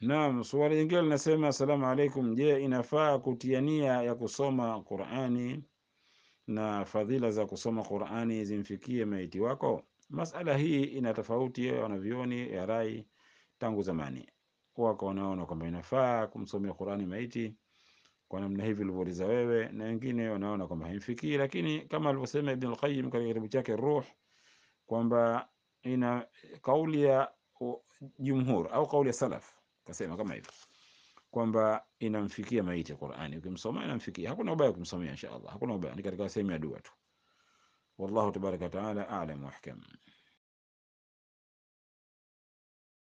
Naam, swali lingine linasema asalamu alaikum, je, inafaa kutia nia ya kusoma Qurani na fadhila za kusoma Qurani zimfikie maiti wako? Masala hii ina tofauti ya wanavyoni ya rai tangu zamani. Wako wanaona kwamba inafaa kumsomea Qurani maiti kwa namna hivi ulivyouliza wewe, na wengine wanaona kwamba haimfikii, lakini kama alivyosema Ibn al-Qayyim katika kitabu chake Ruh kwamba ina kauli ya jumhur au kauli ya salaf kasema kama hivyo kwamba inamfikia maiti Qur'ani, ukimsoma inamfikia. Hakuna ubaya kumsomea, insha Allah, hakuna ubaya, ni katika sehemu ya dua tu. Wallahu tabaraka wa taala a'lam wa ahkam.